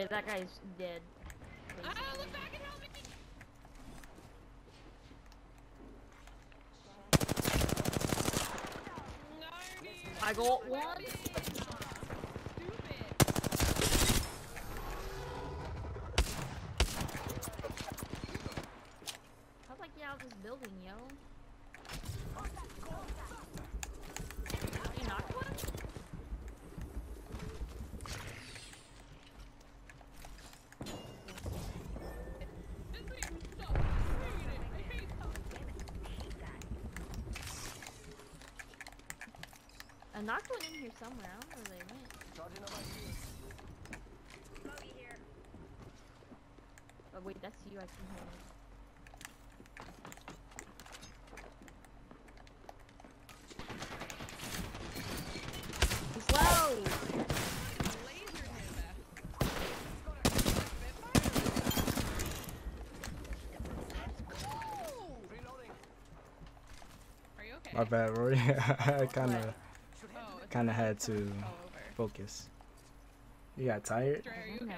Dre, that guy's dead. Ah, look back and help me! No. I got one. Stupid. How's like get out of this building, yo? You knocked one? This thing sucks. I hate it. I hate that. I knocked one in here somewhere. I don't know where they went. Oh wait, that's you. I can hear. it. He's low. Lasered him. Are you? My bad, Rory. I kind of it's kind of had to focus. You got tired Dre, are you I okay?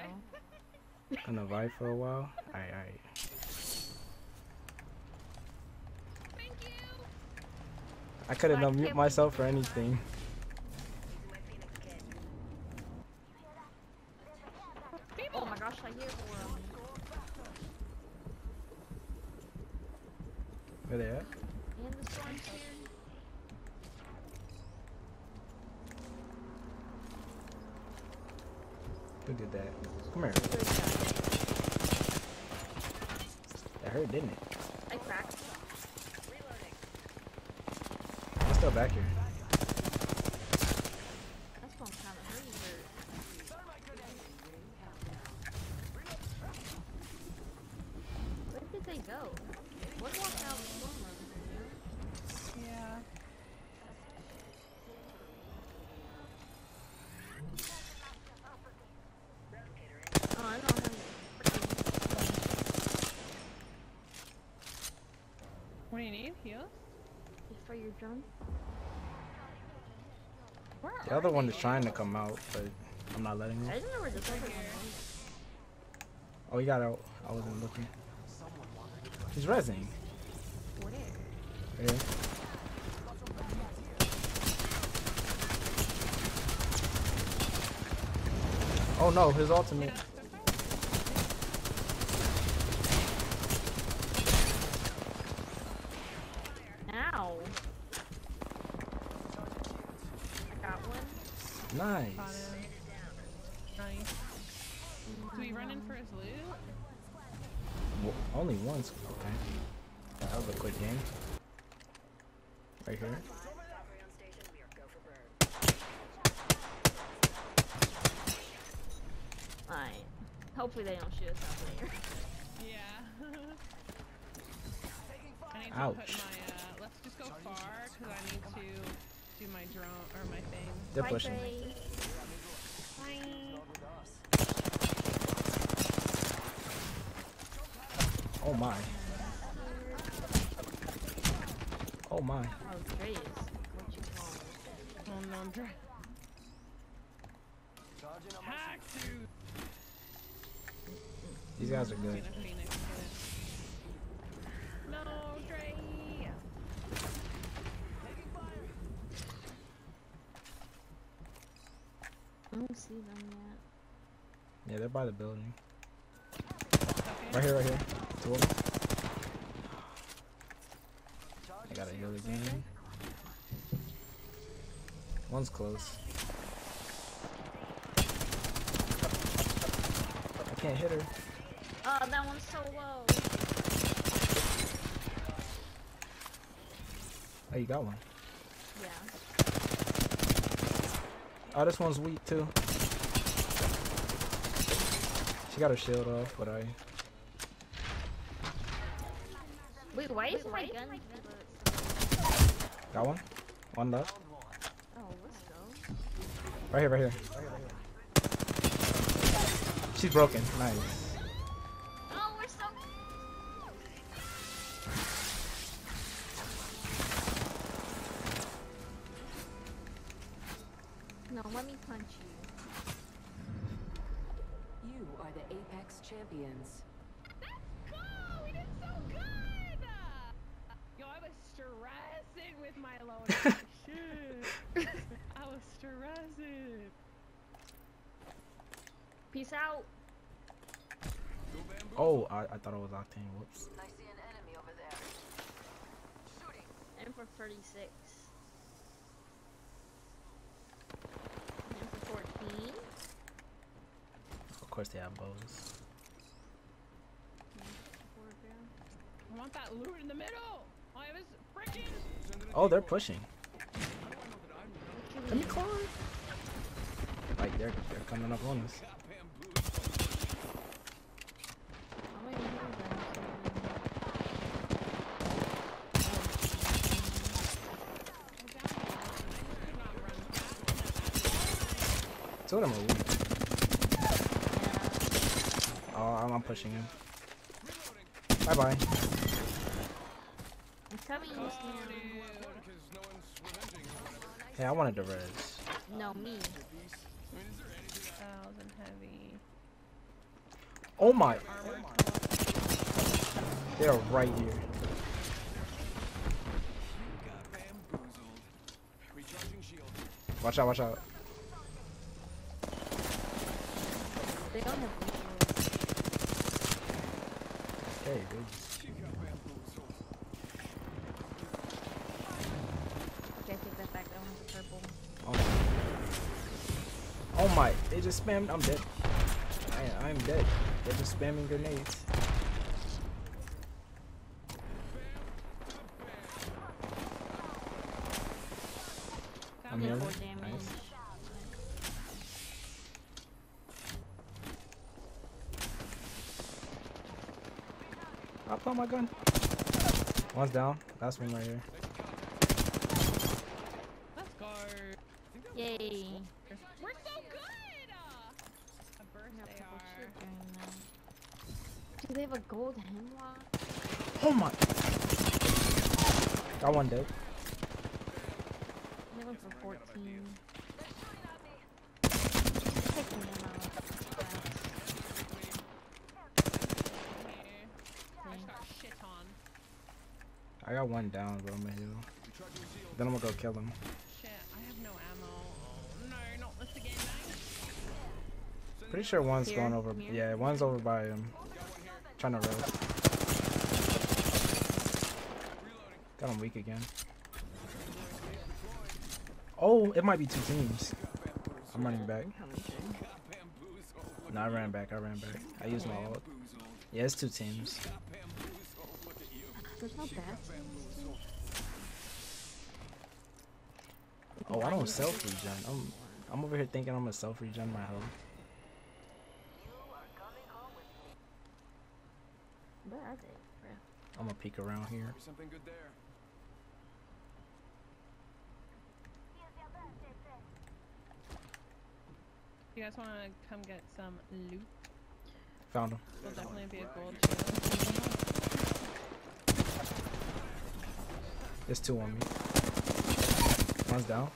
know. on the vibe for a while. Alright, alright. I couldn't Why unmute myself for anything. Oh my gosh, I hear one. Where they at? And the storm's here. Who did that? Come here. That hurt, didn't it? I cracked. Reloading. I'm still back here. That's one kind of hurt. Where did they go? What walked out the storm room? Yeah. Oh, I don't have freaking What do you need? Heals? For your drum. Where The other one is trying to come out, but I'm not letting I him. didn't know where this other. Oh, he got out. I wasn't looking. He's resing. Where? Yeah. Oh no, his ultimate. Ow! I got one. Nice. Got. Nice. Do we run in for his loot? Well, only once. Okay. That was a quick game. Right here. Alright. Hopefully they don't shoot us out later. Yeah. I need to Ouch. put my, uh, let's just go far, because I need to do my drone, or my thing. They're Bye, pushing. Trey. Oh my. Oh my. Oh, Trey is what you call. Oh no, Dre. Hack, dude. These guys are good. gonna Phoenix it. No, Dre. I don't see them yet. Yeah, they're by the building. Right here, right here. Two of them. I gotta heal again. One's close. I can't hit her. Oh, that one's so low. Oh, you got one. Yeah. Oh, this one's weak too. She got her shield off, but I. Wait, why is my gun? Got one. One left. Oh, let's go. Right here, right here. She's broken. Nice. No, let me punch you. You Apex champions. Let's go! We did so good! Yo, I was stressing with my load. Shit. I was stressing. Peace out. Oh, I, I thought it was Octane. Whoops. I see an enemy over there. Shooting. And for 36. And for 14. Of course they have bows. I want that loot in the middle. I was freaking. Oh, they're pushing. Come here, Clyde. Like they're they're coming up on us. Two of them are weak. Oh, I'm, I'm pushing him. Bye bye. I'm coming, Oh, Hey, I wanted to res. No, me. Thousand heavy. Oh my! They're right here. Watch out! Watch out! They don't have visuals. Hey, dude. Okay, take that back. I don't have the purple. Oh my. oh my! They just spammed. I'm dead. I I'm dead. They're just spamming grenades. I'm Thousand here. Four Nice. damage. I pull my gun. One's down. Last one right here. Let's go. Yay. We're so good! A burst I got they purple are. shit during that. Do they have a gold Hemlok? Oh my! Got one dead. They went for 14. Taking them out. Yeah. I just got shit on. I got one down, but I'm gonna heal. Then I'm gonna go kill him. Shit, I have no ammo. Oh, no, not this again. Pretty sure one's Here, going over. here. Yeah, one's over by him. Trying to rest. Got him weak again. Oh, it might be two teams. I'm running back. No, I ran back. I ran back. I used my ult. Yeah, it's two teams. There's no bad Oh, I don't self regen. I'm I'm over here thinking I'm gonna self regen my health. Where are they? Bruh. I'm gonna peek around here. Something good there. You guys want to come get some loot? Found him. There'll definitely be a gold shield. There's two on me. One's down.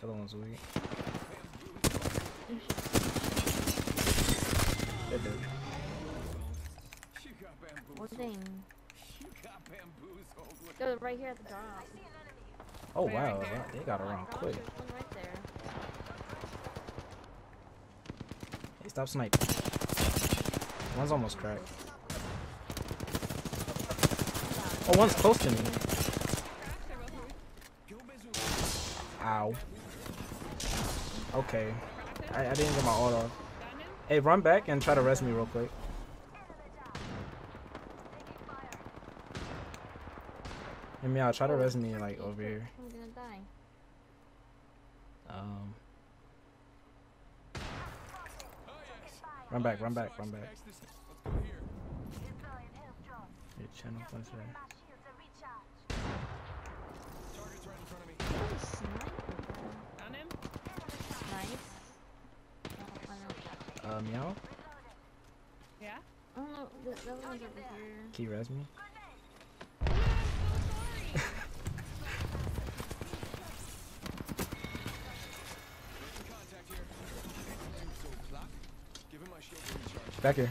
The other one's weak. They're dead. You got bamboozled. Name? You got bamboozled. Look They're right here at the drop. Oh wow, they got around quick. One right there. Hey, stop sniping. One's almost cracked. Oh, one's close to me. Ow. Okay. I, I didn't get my auto. off. Got him? Hey, run back and try to res me real quick. Hear me. Try to res me like over here. I'm gonna die. Um. Run back, run back, run back. Let's go here. Your channel punch there. Nice. Uh, meow? Yeah? Oh no, the, the that one's over here. Can you res me? Back here.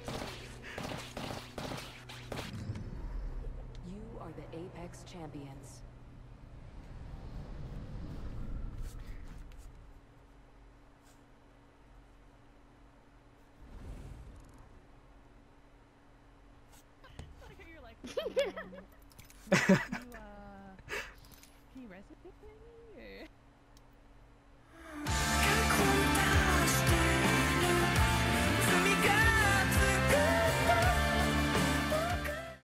you, uh, can you recipe for?